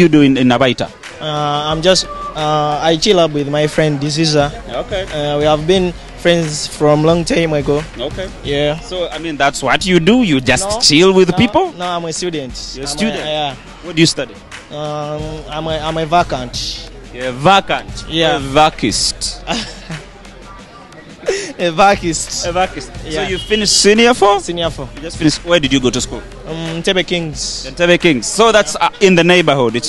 you do in, in Abaita? Uh, I'm just uh, I chill up with my friend Diziza. Uh, okay. Uh, we have been friends from long time ago. Okay. Yeah. So I mean, that's what you do. You just No, chill with no, people. No, I'm a student. You're a I'm student? yeah. What do you study? Um, I'm a I'm a vacant. You're vacant. Yeah. A vacist. A vacist. A vacist. So you finished senior four? Senior four. You just finished. Where did you go to school? Um, Tebe Kings. Entebbe Kings. So that's uh, in the neighborhood. It's